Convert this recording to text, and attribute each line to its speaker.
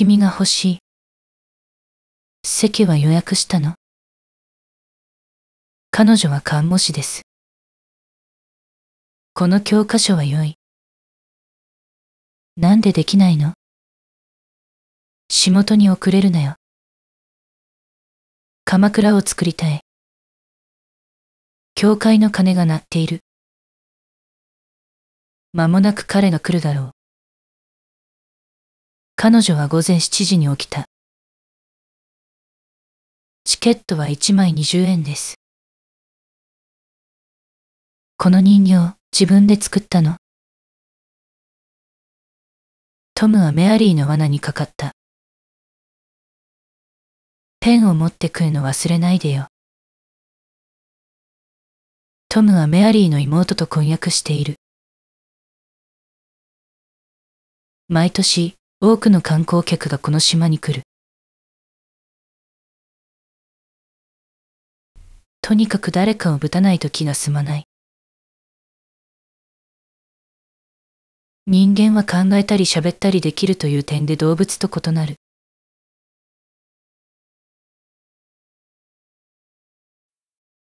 Speaker 1: 君が欲しい。席は予約したの？彼女は看護師です。この教科書は良い。なんでできないの？仕事に遅れるなよ。鎌倉を作りたい。教会の鐘が鳴っている。間もなく彼が来るだろう。彼女は午前7時に起きた。チケットは1枚20円です。この人形、自分で作ったの。トムはメアリーの罠にかかった。ペンを持ってくるの忘れないでよ。トムはメアリーの妹と婚約している。毎年、多くの観光客がこの島に来る。とにかく誰かをぶたないと気が済まない。人間は考えたり喋ったりできるという点で動物と異なる。